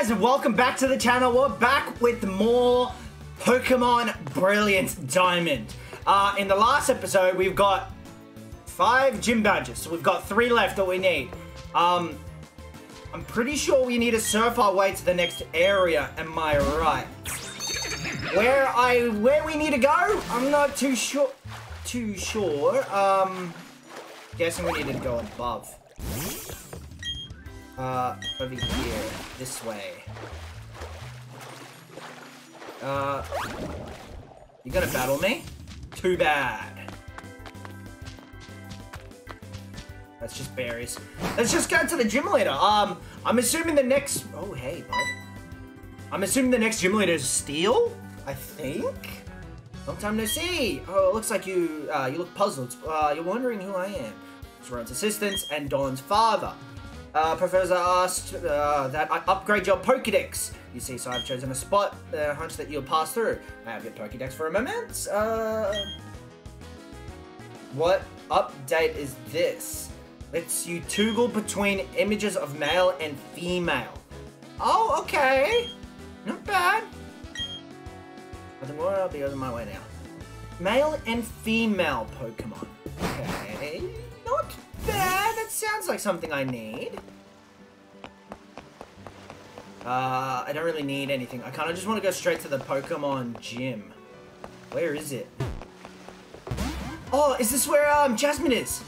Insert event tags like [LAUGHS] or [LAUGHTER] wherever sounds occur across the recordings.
guys and welcome back to the channel. We're back with more Pokemon Brilliant Diamond. Uh, in the last episode, we've got five gym badges. So we've got three left that we need. Um, I'm pretty sure we need to surf our way to the next area. Am I right? Where I where we need to go? I'm not too sure. Too sure. Um, guessing we need to go above. Uh, over here, this way. Uh, you gonna battle me? Too bad. That's just berries. Let's just go to the gym later. Um, I'm assuming the next. Oh, hey, bud. I'm assuming the next gym leader is Steel. I think. Long time no see. Oh, it looks like you. Uh, you look puzzled. Uh, you're wondering who I am. It's Rowan's assistant and Dawn's father. Uh, Professor asked uh, that I upgrade your Pokedex. You see, so I've chosen a spot, a uh, hunch that you'll pass through. I have your Pokedex for a moment. Uh, what update is this? Lets you toggle between images of male and female. Oh, okay. Not bad. I think I'll be on my way now. Male and female Pokemon. Okay. That sounds like something I need. Uh, I don't really need anything. I kind of just want to go straight to the Pokemon gym. Where is it? Oh, is this where um, Jasmine is?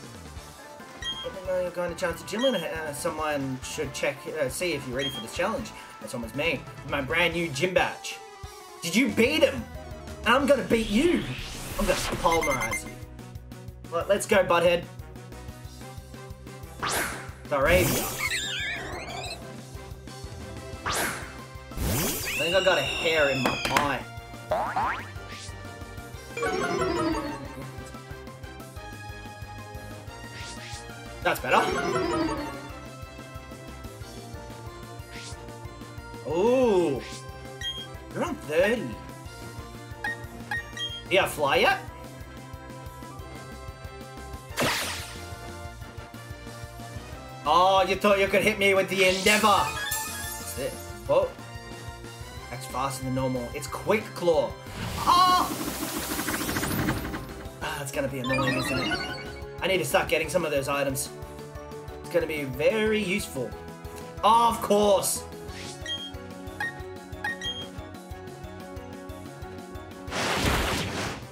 Even though you're going to challenge the gym, uh, someone should check, uh, see if you're ready for this challenge. That's almost me, my brand new gym badge. Did you beat him? I'm gonna beat you. I'm gonna pulverize you. Let's go, butthead. Staravia. I think I got a hair in my eye. That's better. Ooh. You're on 30. Yeah, fly yet? Oh, you thought you could hit me with the Endeavor. That's it. Oh. That's faster than normal. It's Quick Claw. Oh! Ah, that's gonna be annoying, isn't it? I need to start getting some of those items. It's gonna be very useful. Oh, of course!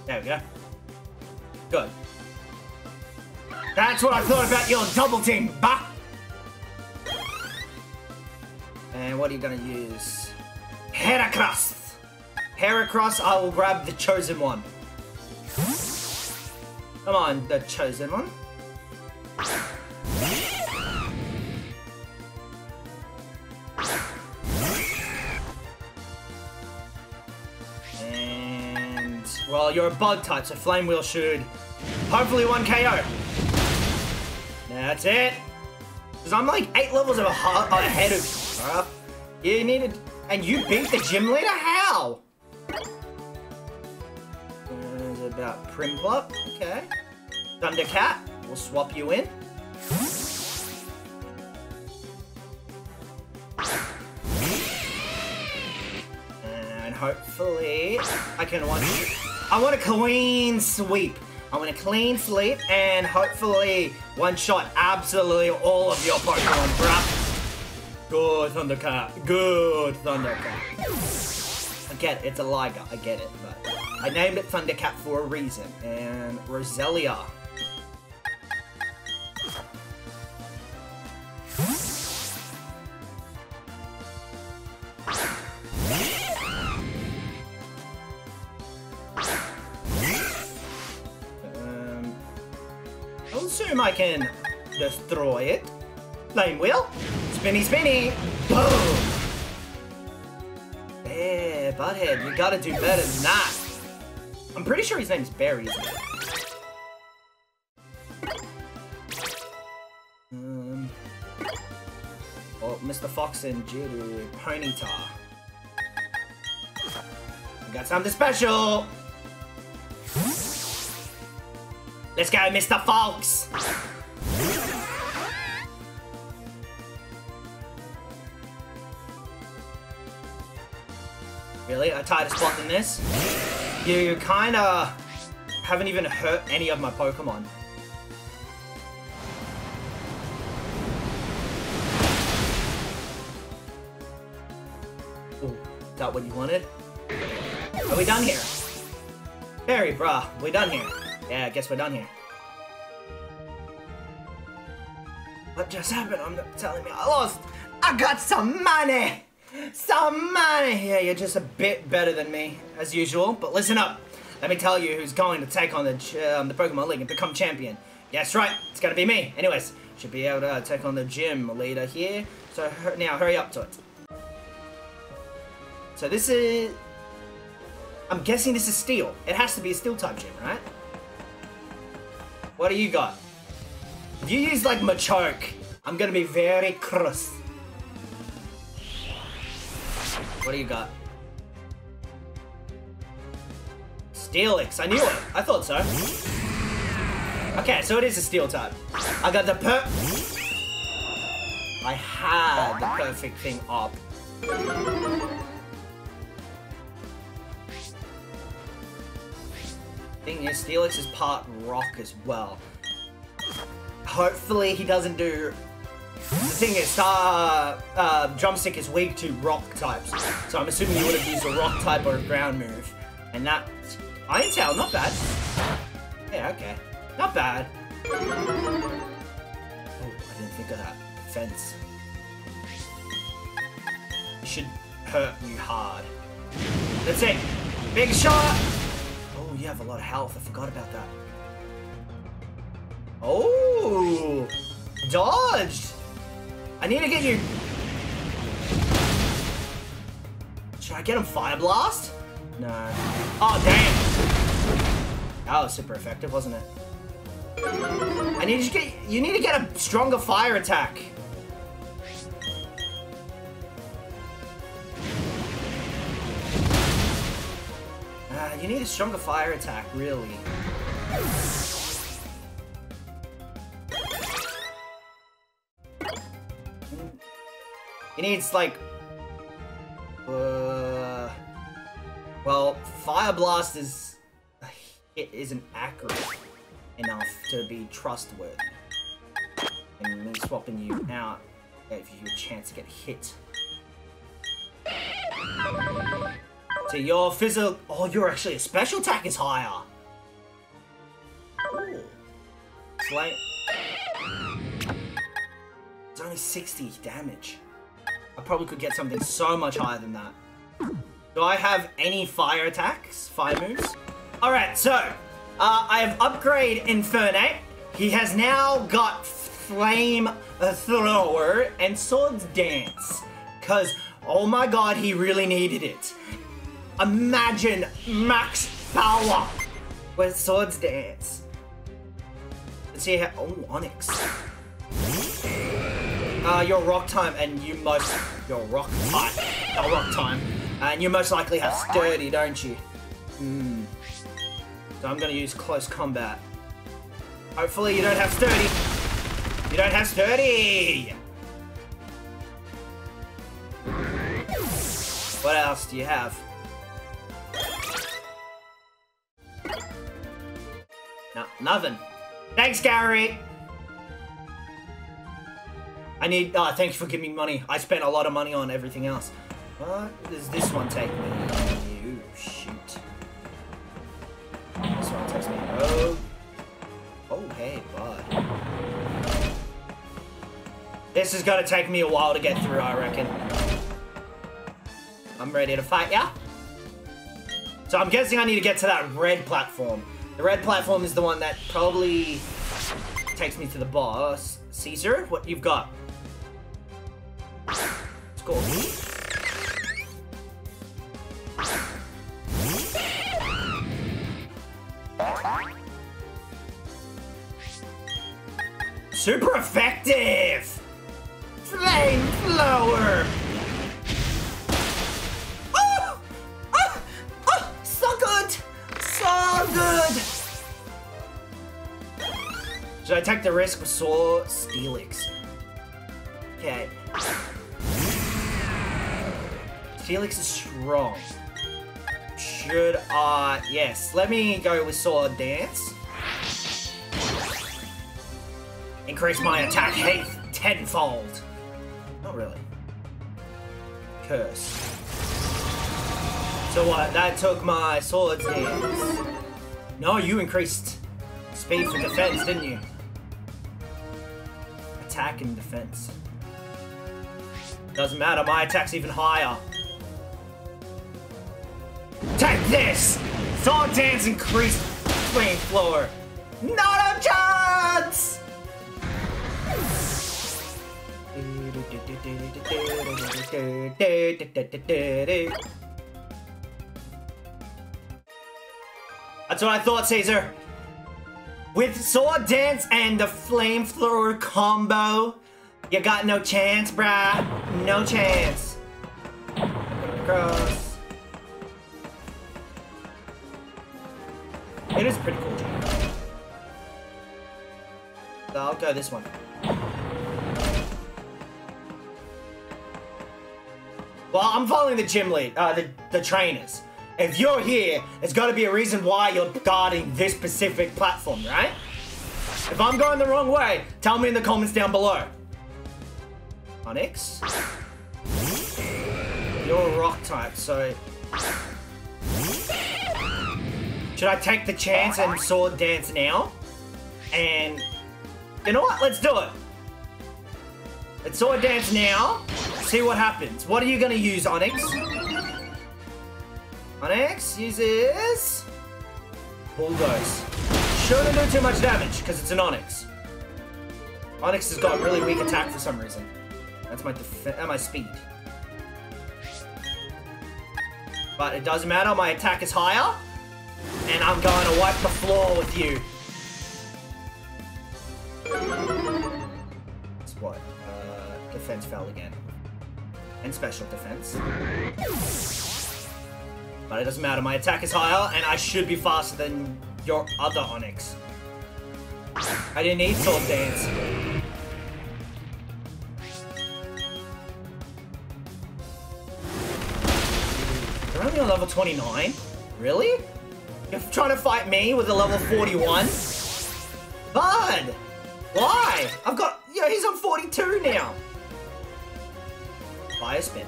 There we go. Good. That's what I thought about your double team, bah! What are you gonna use? Heracross! Heracross, I will grab the chosen one. Come on, the chosen one. And, well, you're a bug type, so Flame Wheel should hopefully one KO. That's it. Because I'm like eight levels of ahead of you, You needed... And you beat the gym leader? How? About Prinplup? Okay. Thundercat. We'll swap you in. And hopefully I can want I want a clean sweep. I want a clean sweep and hopefully one shot absolutely all of your Pokemon, bruh. Good Thundercat. Good Thundercat. I get it, it's a Liger, I get it, but I named it Thundercat for a reason. And Roselia. Um, I'll assume I can destroy it. Flame wheel. Spinny, spinny! Boom! Yeah, Butthead, you gotta do better than that. I'm pretty sure his name's Barry, Um, oh, Mr. Fox and Jiru, Ponyta. I got something special! Let's go, Mr. Fox! A tighter spot than this? You kinda haven't even hurt any of my Pokemon. Ooh, is that what you wanted? Are we done here? Harry, bruh, we done here. Yeah, I guess we're done here. What just happened? I'm not telling me I lost. I got some money! Some money! Yeah, you're just a bit better than me, as usual. But listen up. Let me tell you who's going to take on the um, the Pokemon League and become champion. Yes, right. It's gonna be me. Anyways, should be able to take on the gym leader here. So now, hurry up to it. So this is... I'm guessing this is Steel. It has to be a Steel type gym, right? What do you got? If you use like Machoke, I'm gonna be very cross. What do you got? Steelix, I knew it. I thought so. Okay, so it is a steel type. I got the per- I had the perfect thing up. Thing is, Steelix is part rock as well. Hopefully he doesn't do... The thing is, uh, uh, Drumstick is weak to rock types. So I'm assuming you would have used a rock type or a ground move. And that... Iron Tail, not bad. Yeah, okay. Not bad. Oh, I didn't think of that. Fence. It should hurt you hard. That's it. Big shot! Oh, you have a lot of health. I forgot about that. Oh! Dodged! I need to get you... Should I get him Fire Blast? No. Oh, damn! That was super effective, wasn't it? I need to get... You need to get a stronger fire attack. Uh, you need a stronger fire attack, really. He needs, like... Uh, well, Fire Blast is... It isn't accurate enough to be trustworthy. And me swapping you out gave you a chance to get hit. So your physical... Oh, you're actually... A special attack is higher. Ooh. It's only 60 damage. I probably could get something so much higher than that. Do I have any fire attacks? Fire moves? Alright, so... Uh, I have upgrade Infernape. He has now got Flame Thrower and Swords Dance. Cause, oh my god, he really needed it. Imagine max power with Swords Dance. Let's see how. Oh, Onix. Uh, your rock time, and you most. Your rock type. Your rock time. And you most likely have sturdy, don't you? Hmm. So I'm gonna use close combat. Hopefully you don't have sturdy. You don't have sturdy! What else do you have? No, nothing. Thanks, Gary! I need, uh, oh, thanks for giving me money. I spent a lot of money on everything else. What does this one take me? Oh, shoot. This one takes me, oh. Oh, hey, bud. This is gonna take me a while to get through, I reckon. I'm ready to fight ya. So I'm guessing I need to get to that red platform. The red platform is the one that probably takes me to the boss. Caesar, what you've got? Let's go. Super effective! Flamethrower! Oh! Oh! Oh! So good! So good! Should I take the risk with Saw Steelix? Okay. Steelix is strong. Should I? Yes. Let me go with Sword Dance. Increase my attack height tenfold. Not really. Curse. So what? That took my Sword Dance. No, you increased speed for defense, didn't you? Attack and defense. Doesn't matter, my attack's even higher. Take this! Sword Dance increased flamethrower. Not a chance! That's what I thought, Caesar. With Sword Dance and the flame Flamethrower combo, you got no chance, bruh. No chance. Cross. It is pretty cool. I'll go this one. Well, I'm following the gym lead, uh, the, the trainers. If you're here, there's got to be a reason why you're guarding this specific platform, right? If I'm going the wrong way, tell me in the comments down below. Onix? You're a rock type, so... Should I take the chance and sword dance now? And... You know what? Let's do it. Let's sword dance now. See what happens. What are you going to use, Onix? Onix uses... Bulldoze. Shouldn't do too much damage, because it's an Onix. Onix has got really weak attack for some reason. That's my uh, my speed. But it doesn't matter, my attack is higher. And I'm going to wipe the floor with you. That's what? Uh, defense fell again. And special defense. But it doesn't matter, my attack is higher, and I should be faster than your other Onix. I didn't need Sword Dance. You're only on level 29? Really? You're trying to fight me with a level 41? Bud! Why? I've got... Yo, he's on 42 now. Fire spin.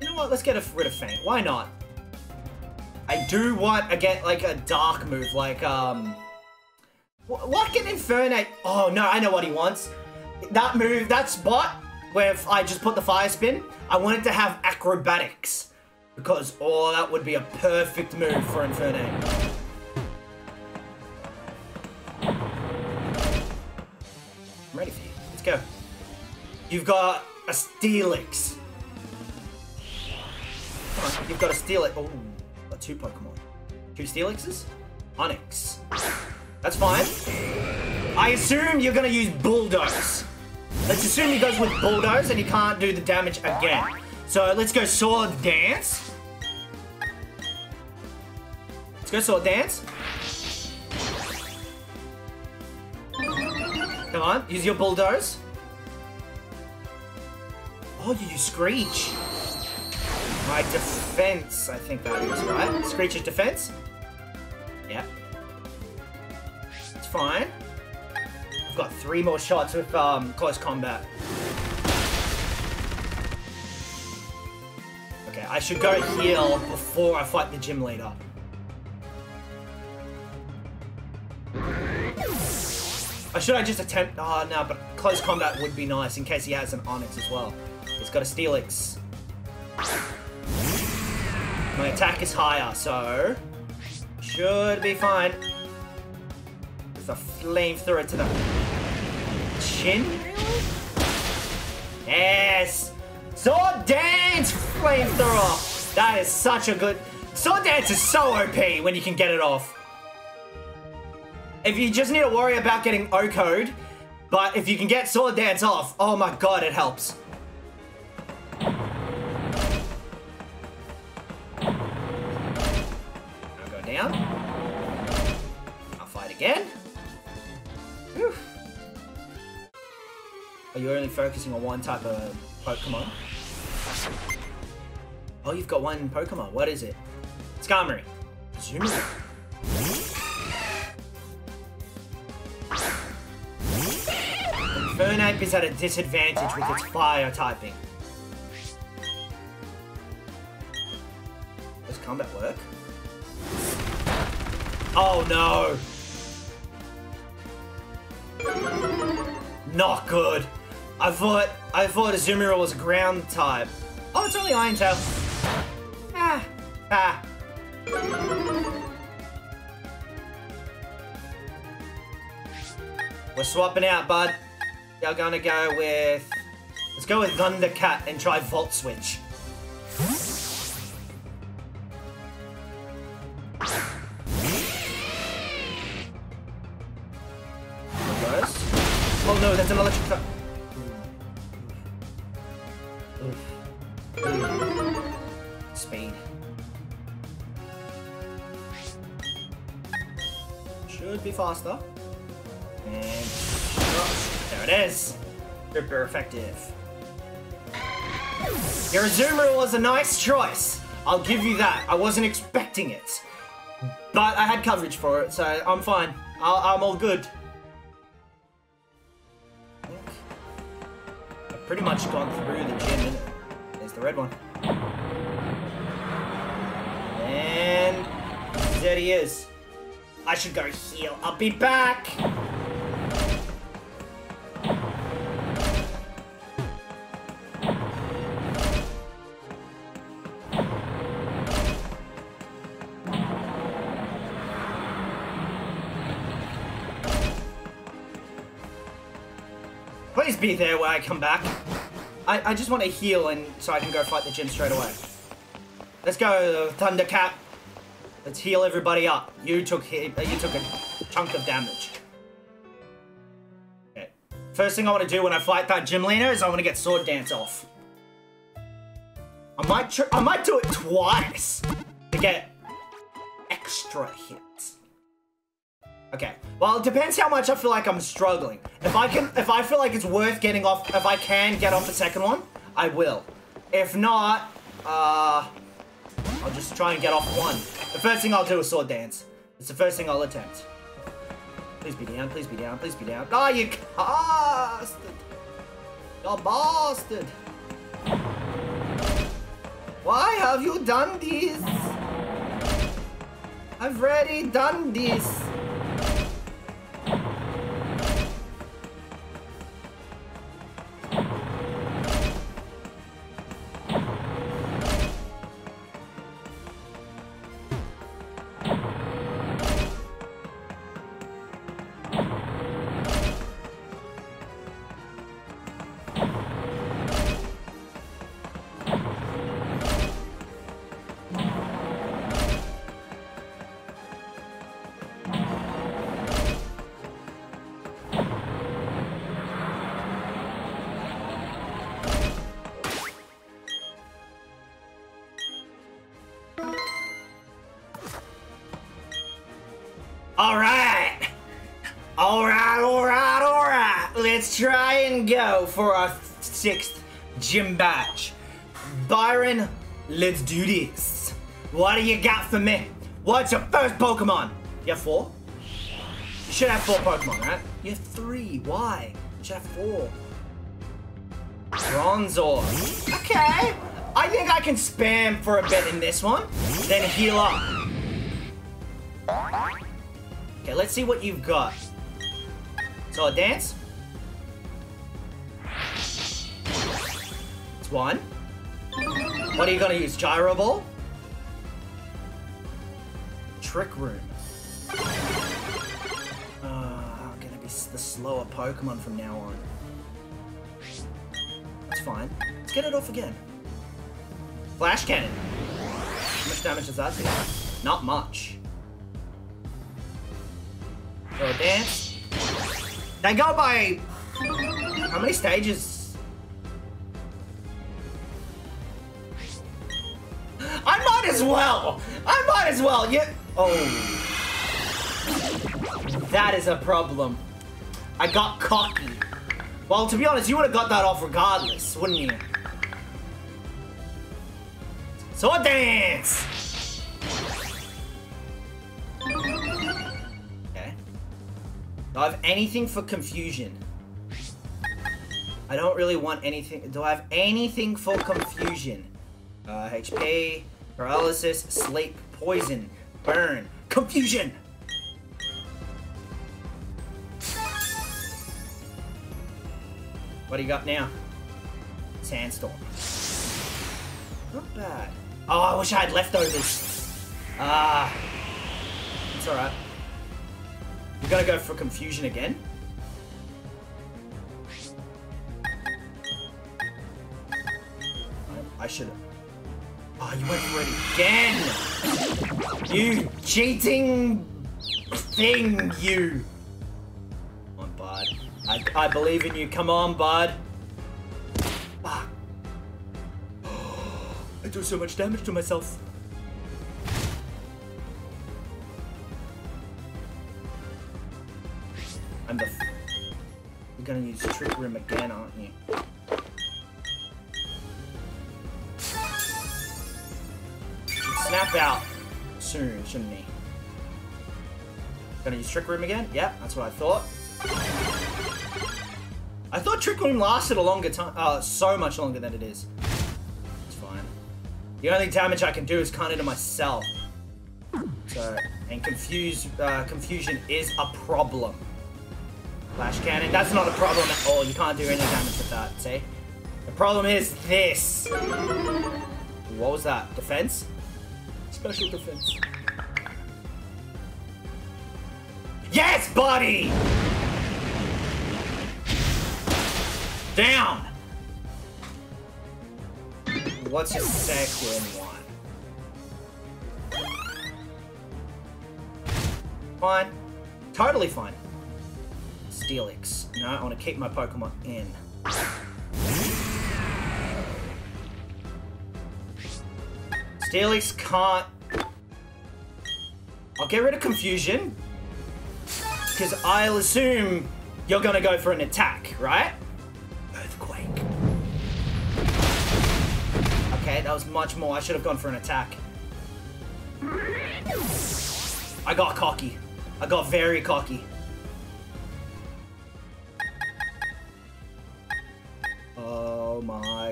You know what? Let's get rid of Feint. Why not? I do want, to get, like a dark move, like, um... What can Infernape... Oh, no, I know what he wants. That move, that spot, where I just put the fire spin, I want it to have acrobatics. Because, oh, that would be a perfect move for Infernape. I'm ready for you. Let's go. You've got a Steelix. You've got to steal it. Oh, got two Pokemon. Two Steelixes? Onix. That's fine. I assume you're going to use Bulldoze. Let's assume he goes with Bulldoze and he can't do the damage again. So let's go Sword Dance. Let's go Sword Dance. Come on, use your Bulldoze. Oh, you use Screech. My defense, I think that is, right? Screech's defense? Yeah. It's fine. I've got three more shots with um, close combat. I should go heal before I fight the gym leader. Or should I just attempt... Oh, no, but close combat would be nice in case he has an Onix as well. He's got a Steelix. My attack is higher, so... Should be fine. There's a flamethrower to the chin, Yes! Sword Dance Flamethrower! That is such a good... Sword Dance is so OP when you can get it off. If you just need to worry about getting OHKO'd, but if you can get Sword Dance off, oh my god, it helps. I'll go down. I'll fight again. Whew. Are you only focusing on one type of Pokemon? Oh, you've got one Pokemon. What is it? Skarmory. Azumarill. Fernape is at a disadvantage with its fire typing. Does combat work? Oh no! Not good. I thought I thought Azumarill was ground type. Oh, it's only Iron Tail. Ah, ah. We're swapping out, bud. You're gonna go with... Let's go with Thundercat and try Volt Switch. Effective. Your Azumarill was a nice choice. I'll give you that. I wasn't expecting it. But I had coverage for it, so I'm fine. i am all good. I've pretty much gone through the gym. There's the red one. And there he is. I should go heal. I'll be back. There when I come back. I, I just want to heal and so I can go fight the gym straight away. Let's go, Thundercat. Let's heal everybody up. You took uh, you took a chunk of damage. Okay. First thing I want to do when I fight that gym leader is I want to get sword dance off. I might I might do it twice to get extra hits. Okay. Well, it depends how much I feel like I'm struggling. If I can, if I feel like it's worth getting off, if I can get off the second one, I will. If not, uh, I'll just try and get off one. The first thing I'll do is sword dance. It's the first thing I'll attempt. Please be down, please be down, please be down. Ah, oh, you bastard! You bastard! Why have you done this? I've already done this. Alright! Alright, alright, alright! Let's try and go for our sixth gym batch. Byron, let's do this. What do you got for me? What's your first Pokemon? You have four? You should have four Pokemon, right? You have three. Why? You should have four. Bronzor. Okay. I think I can spam for a bit in this one, then heal up. Okay, let's see what you've got. So a dance. It's one. What are you gonna use? Gyro Ball? Trick Room. Uh, gonna be the slower Pokemon from now on. That's fine. Let's get it off again. Flash Cannon. How much damage does that do? Not much. Dance. They go by... How many stages? I might as well! I might as well! Yeah. Oh. That is a problem. I got cocky. Well, to be honest, you would have got that off regardless, wouldn't you? Sword dance! Do I have anything for confusion? I don't really want anything. Do I have anything for confusion? Uh, HP, paralysis, sleep, poison, burn, confusion! What do you got now? Sandstorm. Not bad. Oh, I wish I had leftovers. Ah. It's alright. We're gonna go for confusion again. I, should. Oh, you went for it again! You cheating thing, you! Come on, bud. I, I believe in you. Come on, bud. Fuck. Ah. [GASPS] I do so much damage to myself. Gonna use Trick Room again, aren't you? Snap out soon, shouldn't he? Gonna use Trick Room again? Yep, that's what I thought. I thought Trick Room lasted a longer time, uh, so much longer than it is. It's fine. The only damage I can do is kind of to myself. So, and confuse, uh, confusion is a problem. Flash cannon, that's not a problem at all. You can't do any damage with that, see? The problem is this. What was that? Defense? Special defense. Yes, buddy! Down! What's your second one? Fine. Totally fine. Steelix. No, I want to keep my Pokemon in. Steelix can't... I'll get rid of Confusion. Because I'll assume you're going to go for an attack, right? Earthquake. Okay, that was much more. I should have gone for an attack. I got cocky. I got very cocky.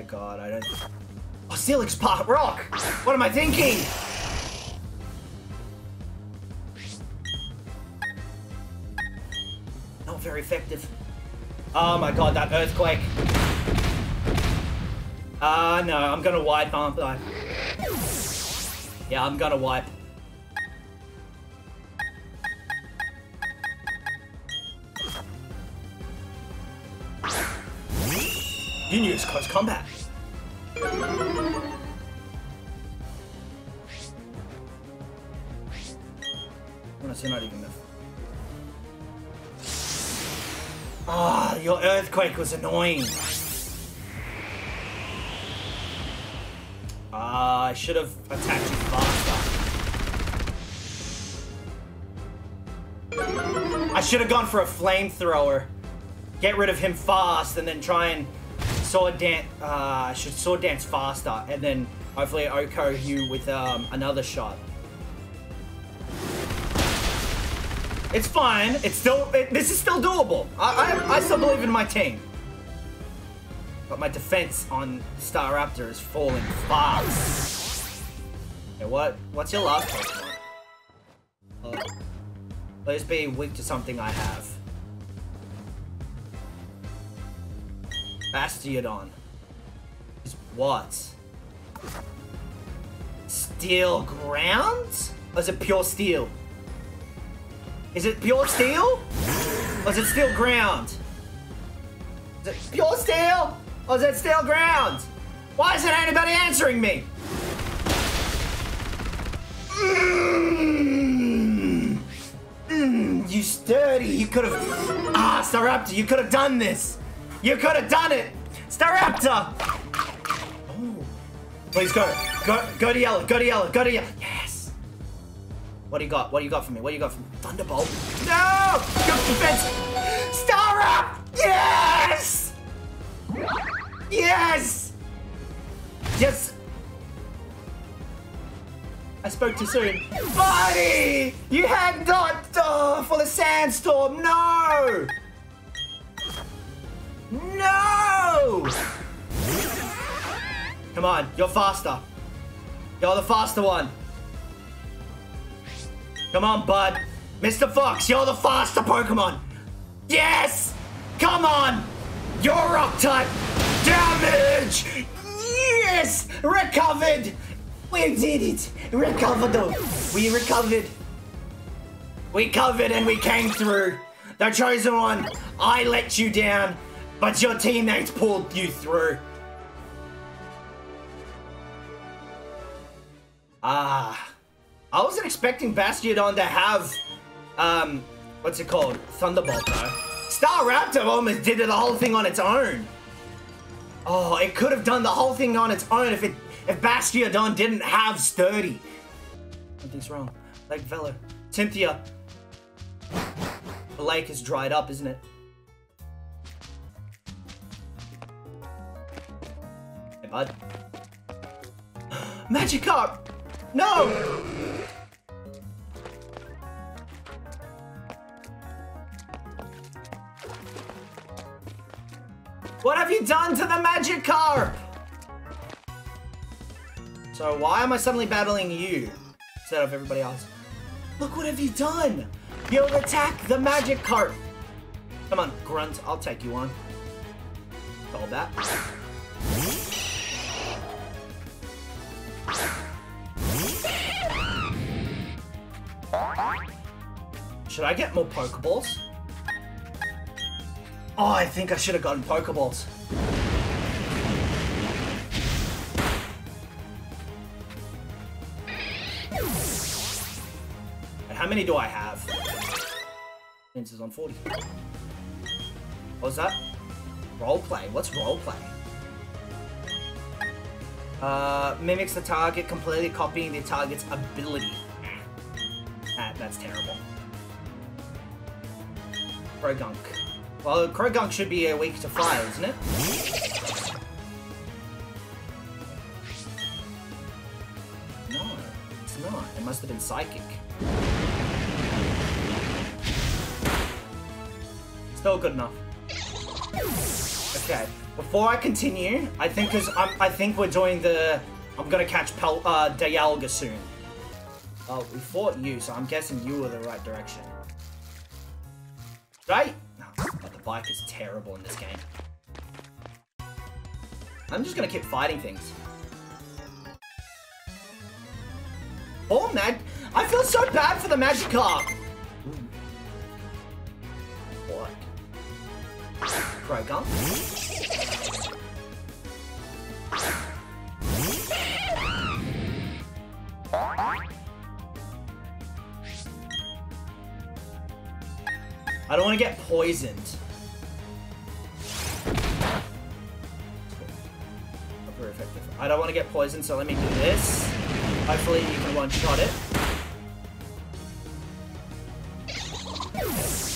God, I don't... Oh, Steelix Pot Rock! What am I thinking? Not very effective. Oh my god, that earthquake. Ah, uh, no, I'm gonna wipe, aren't I? Yeah, I'm gonna wipe. You knew it's close combat. Ah, oh, your earthquake was annoying. Ah, uh, I should have attacked you faster. I should have gone for a flamethrower. Get rid of him fast and then try and sword dance. Uh, should sword dance faster and then hopefully OHKO you with um, another shot. It's fine. It's still. It, this is still doable. I, I, I still believe in my team. But my defense on Staraptor is falling fast. Okay, what? What's your last Pokemon? Uh, please be weak to something I have. Bastiodon. Is what? Steel ground? Or is it pure steel? Is it pure steel? Or is it steel ground? Is it pure steel? Or is it steel ground? Why isn't anybody answering me? Mm. Mm, you sturdy. You could have... Ah, Staraptor, you could have done this. You could have done it. Staraptor! Oh. Please go. Go, go to yellow. Go to yellow. Go to yellow. Yes. What do you got? What do you got for me? What do you got for me? Thunderbolt? No! Go defense! Star up! Yes! Yes! Yes! I spoke too soon. Buddy! You had not uh, for the sandstorm. No! No! Come on, you're faster. You're the faster one. Come on, bud. Mr. Fox, you're the faster Pokemon. Yes! Come on! You're rock type. Damage! Yes! Recovered! We did it! Recovered. We recovered. We covered and we came through. The chosen one, I let you down, but your teammates pulled you through. Ah. I wasn't expecting Bastiodon to have, um, what's it called? Thunderbolt though. Staraptor almost did the whole thing on its own. Oh, it could have done the whole thing on its own if it if Bastiodon didn't have Sturdy. Something's wrong. Lake Valor. Cynthia. The lake is dried up, isn't it? Bud. [GASPS] Magikarp! No! What have you done to the Magikarp? So why am I suddenly battling you instead of everybody else? Look what have you done? You'll attack the Magikarp. Come on, Grunt, I'll take you on. Call that. Should I get more Pokeballs? Oh, I think I should have gotten Pokeballs. And how many do I have? Answers on 40. What's that? Roleplay. What's roleplay? Uh, mimics the target, completely copying the target's ability. That, that's terrible. Croagunk. Well, Croagunk should be a weak to fire, isn't it? No, it's not. It must have been psychic. Still good enough. Okay, before I continue, I think because I think we're doing the, I'm gonna catch Pel uh, Dialga soon. Oh, we fought you, so I'm guessing you were the right direction. Right? But the bike is terrible in this game. I'm just gonna keep fighting things. Oh, Mag- I feel so bad for the Magikarp! What? Croagunk? I don't want to get poisoned. Very effective. I don't want to get poisoned, so let me do this. Hopefully you can one-shot it.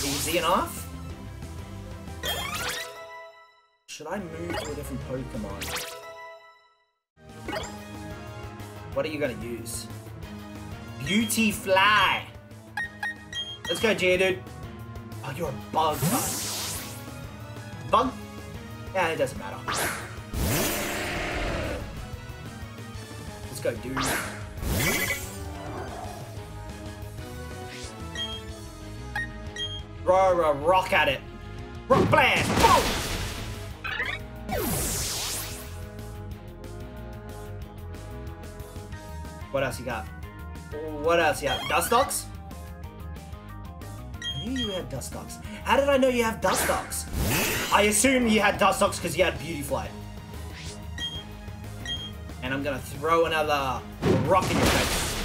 Easy enough. Should I move to a different Pokemon? What are you gonna use? Beautifly! Let's go, Geodude. Oh, you're a bug. Bug? Yeah, it doesn't matter. Let's go, dude. Roar a rock at it. Rock blast! Boom! What else you got? What else you got? Dust Dustox? Knew you had Dustox. How did I know you have Dustox? I assume you had Dustox because you had Beautifly. And I'm gonna throw another rock in your face.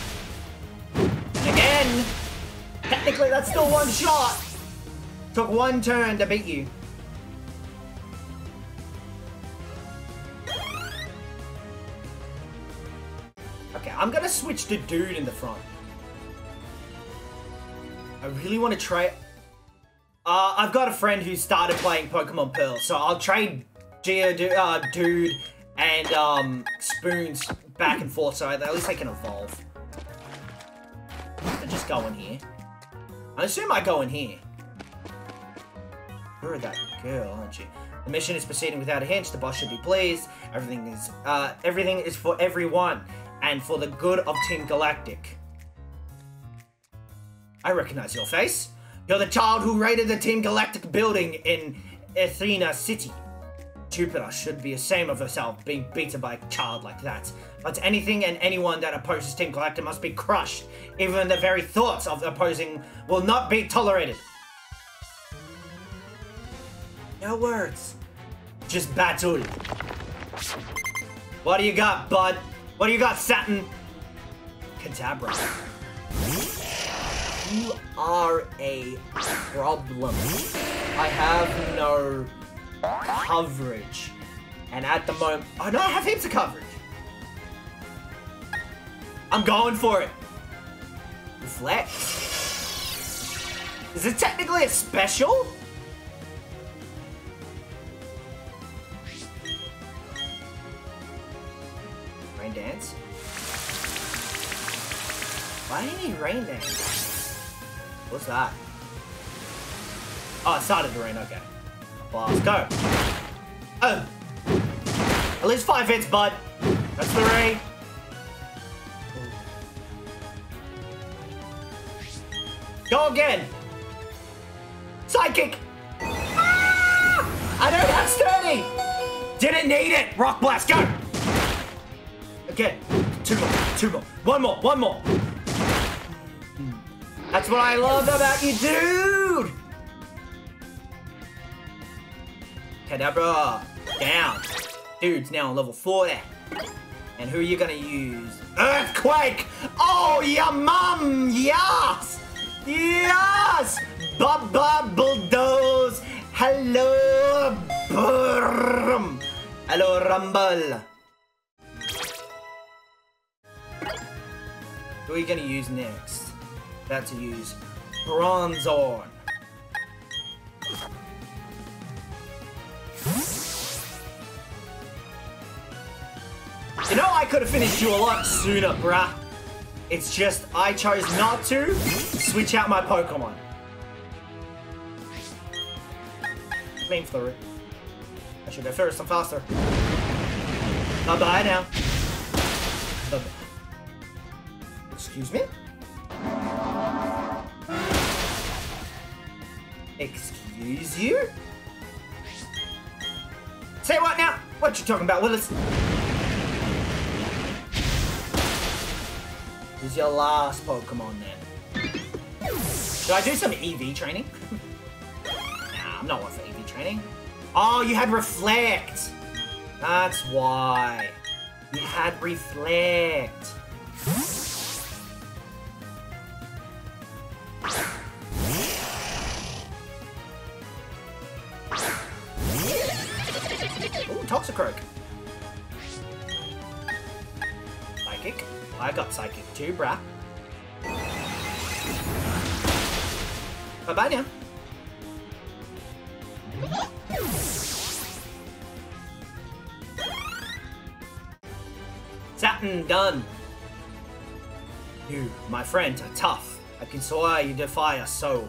And again! Technically, that's still one shot! Took one turn to beat you. Okay, I'm gonna switch to Dude in the front. I really want to try... Uh, I've got a friend who started playing Pokemon Pearl, so I'll trade Geodude uh, Dude and um, Spoons back and forth so at least I can evolve. I just go in here. I assume I go in here. You're that girl, aren't you? The mission is proceeding without a hitch. The boss should be pleased. Everything is uh, everything is for everyone and for the good of Team Galactic. I recognize your face. You're the child who raided the Team Galactic building in Athena City. Jupiter should be ashamed of herself being beaten by a child like that. But anything and anyone that opposes Team Galactic must be crushed. Even the very thoughts of opposing will not be tolerated. No words. Just battle. What do you got, bud? What do you got, Saturn? Kadabra. You are a problem. I have no coverage. And at the moment, I no, I have heaps of coverage. I'm going for it. Reflect. Is it technically a special? Rain dance. Why do you need rain dance? What's that? Oh, it started to rain, okay. Let's go. Oh! At least five hits, bud. That's three. Go again! Psychic! Ah! I don't have sturdy! Didn't need it! Rock blast, go! Again. Two more, two more. One more, one more. That's what I love about you, dude! Kadabra, down. Dude's now on level 4 And who are you gonna use? Earthquake! Oh, your mum! Yes! Yes! Baba Bulldoze! Hello! Brum. Hello, Rumble! Who are you gonna use next? About to use Bronzor. You know, I could have finished you a lot sooner, bruh. It's just, I chose not to switch out my Pokemon. Flamethrower. I should go first, I'm faster. Now. Bye -bye. Excuse me? Excuse you? Say what now? What you talking about, Willis? This is your last Pokemon then? Should I do some EV training? [LAUGHS] nah, I'm not one for EV training. Oh, you had Reflect! That's why. You had Reflect. Too, bruh. Bye-bye now. Saturn done. You, my friend, are tough. I can swear you defy us so.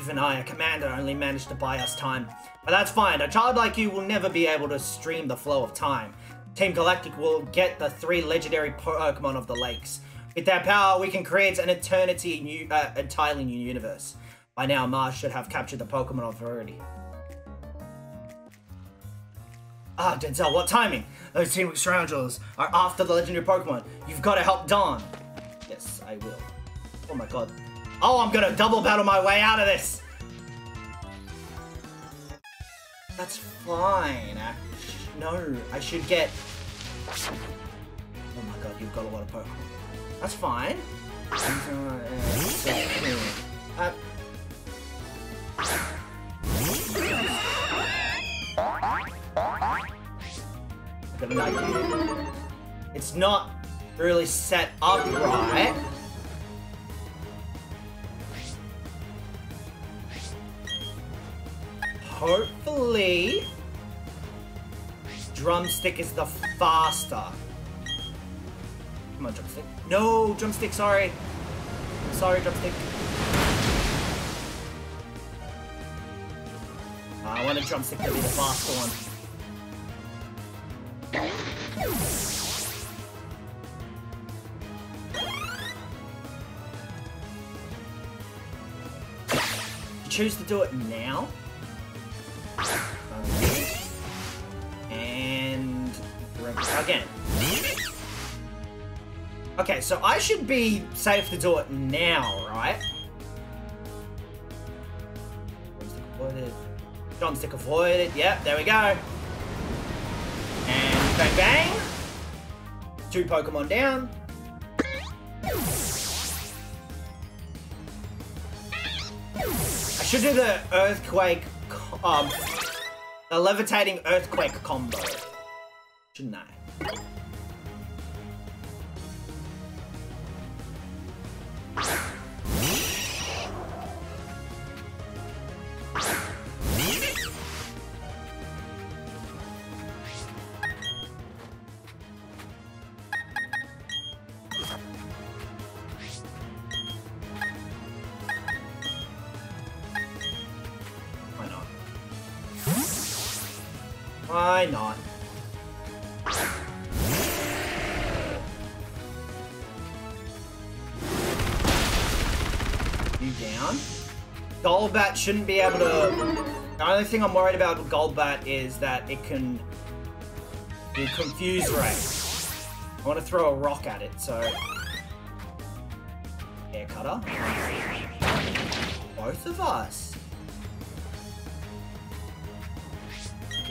Even I, a commander, only managed to buy us time. But that's fine. A child like you will never be able to stream the flow of time. Team Galactic will get the three legendary Pokemon of the lakes. With their power, we can create an eternity new, uh, entirely new universe. By now, Mars should have captured the Pokemon Authority. Ah, Danzell, what timing? Those Team Scoundrels are after the legendary Pokemon. You've got to help Dawn. Yes, I will. Oh my god. Oh, I'm gonna double battle my way out of this! That's fine. I no, I should get... Oh my god, you've got a lot of Pokemon. That's fine. Uh, got an idea. It's not really set up right. Hopefully, drumstick is the faster. Come on, drumstick. No, drumstick, sorry. Sorry, drumstick. Uh, I want a drumstick to be the faster one. choose to do it now. Okay, so I should be safe to do it now, right? Drumstick avoided. Yep, there we go. And bang bang. Two Pokemon down. I should do the earthquake, um, the levitating earthquake combo. Shouldn't I? Why not? You down? Golbat shouldn't be able to... The only thing I'm worried about with Golbat is that it can do Confuse Ray. I want to throw a rock at it, so... Air Cutter. Both of us.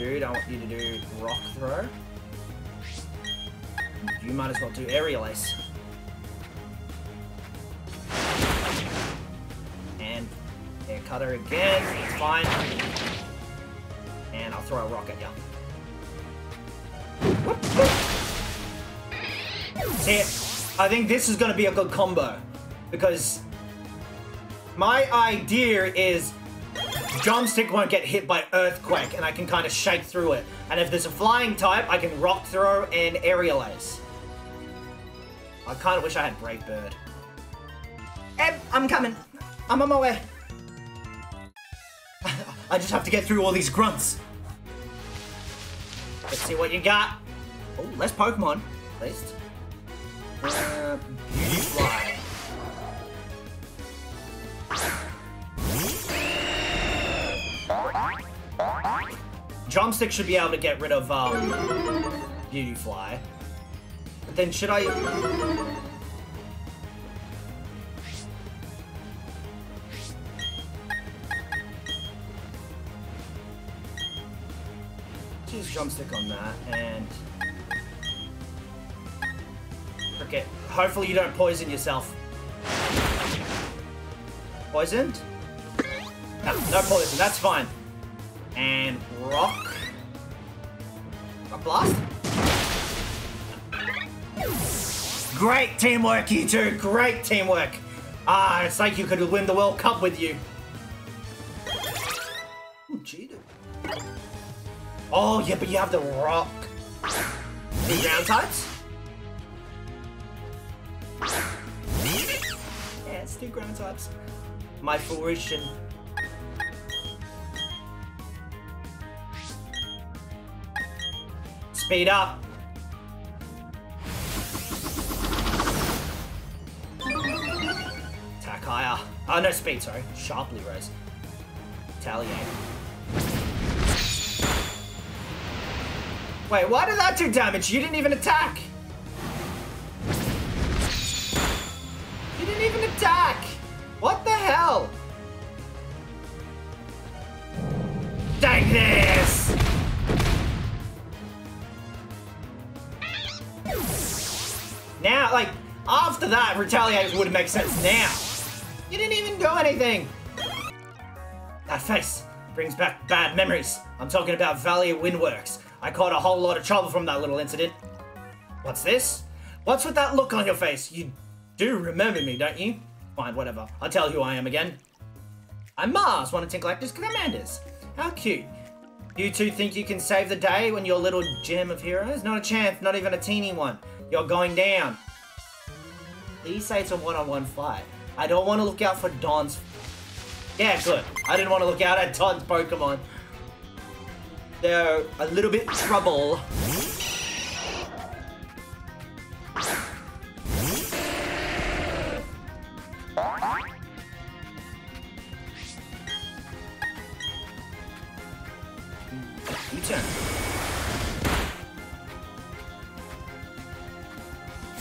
Dude, I want you to do Rock Throw. You might as well do Aerial Ace. And Air Cutter again. It's fine. And I'll throw a rock at you. See, I think this is going to be a good combo. Because my idea is Drumstick won't get hit by Earthquake, and I can kind of shake through it. And if there's a flying type, I can Rock Throw and Aerial Ace. I kind of wish I had Brave Bird. Eb, I'm coming. I'm on my way. [LAUGHS] I just have to get through all these grunts. Let's see what you got. Oh, less Pokemon, at least. Uh. Drumstick should be able to get rid of um, Beautifly. But then should I... Use Drumstick on that, and... Okay, hopefully you don't poison yourself. Poisoned? No, no poison, that's fine. And rock. Rock blast. Great teamwork, you two. Great teamwork. Ah, it's like you could win the World Cup with you. Ooh, cheated. Oh, yeah, but you have the rock. The ground types? Yeah, it's two ground types. My fruition. Speed up. Attack higher. Oh, no speed, sorry. Sharply rose. Retaliate. Wait, why did that do damage? You didn't even attack. You didn't even attack. What the hell? That, retaliate would make sense now. You didn't even do anything. That face brings back bad memories. I'm talking about Valley Windworks. I caught a whole lot of trouble from that little incident. What's this? What's with that look on your face? You do remember me, don't you? Fine, whatever. I'll tell you who I am again. I'm Mars, one of Team Galactic's Commanders. How cute. You two think you can save the day when your little gem of heroes? Not a chance, not even a teeny one. You're going down. Please say it's a one-on-one fight. I don't want to look out for Dawn's... Yeah, good. I didn't want to look out at Dawn's Pokemon. They're a little bit trouble.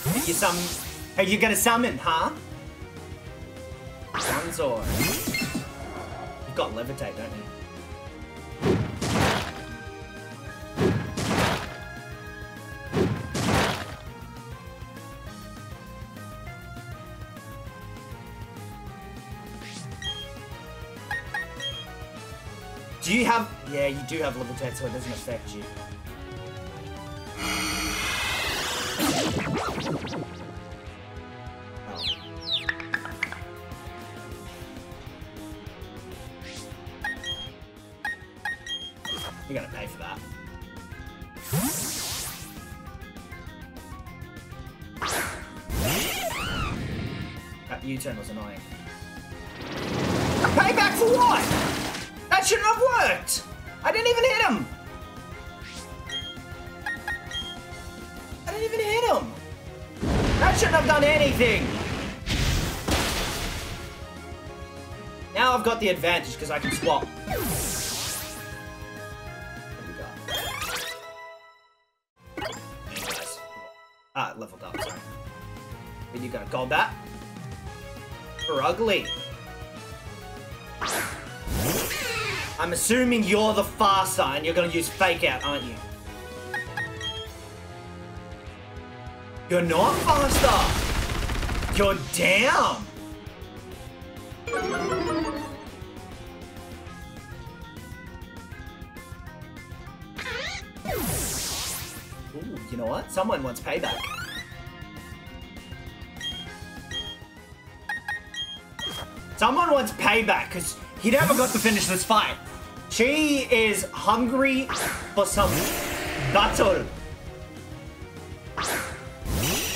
Hmm, you some... Are you gonna summon, huh? Bronzor. You've got levitate, don't you? Do you have... Yeah, you do have levitate, so it doesn't affect you. That shouldn't have done anything! Now I've got the advantage because I can swap. Ah, leveled up, sorry. What you got? Golbat? Purugly. I'm assuming you're the faster and you're gonna use fake out, aren't you? You're not faster! You're down! Ooh, you know what? Someone wants payback. Someone wants payback because he never got to finish this fight. She is hungry for some battle.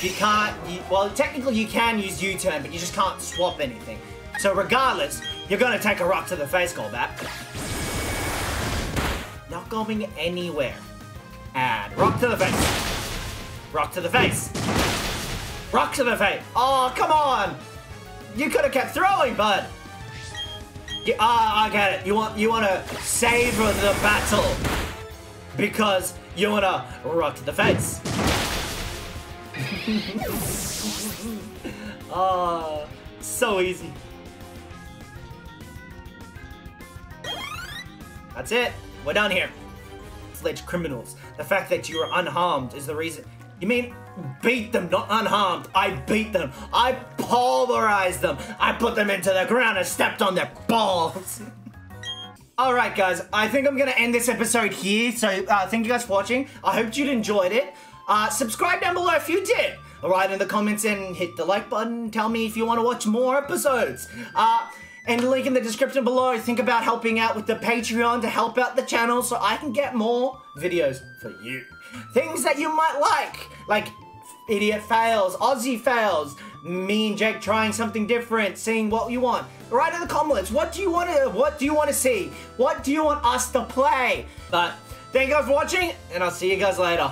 You can't, you, well, technically you can use U-turn, but you just can't swap anything. So regardless, you're gonna take a rock to the face, Golbat. Not going anywhere. And rock to the face. Rock to the face. Rock to the face. Oh, come on. You could have kept throwing, bud. Ah, I get it. You want you want to savor the battle because you want to rock to the face. [LAUGHS] Ah, so easy. That's it. We're done here. Sledge criminals. The fact that you are unharmed is the reason. You mean beat them, not unharmed? I beat them. I pulverized them. I put them into the ground and stepped on their balls. [LAUGHS] Alright guys, I think I'm gonna end this episode here, so uh, thank you guys for watching. I hope you enjoyed it. Uh, subscribe down below if you did. Write in the comments and hit the like button. Tell me if you want to watch more episodes. Uh, and link in the description below. Think about helping out with the Patreon to help out the channel so I can get more videos for you. Things that you might like, like idiot fails, Aussie fails, me and Jake trying something different, seeing what you want. Write in the comments. What do you want to? What do you want to see? What do you want us to play? But thank you guys for watching, and I'll see you guys later.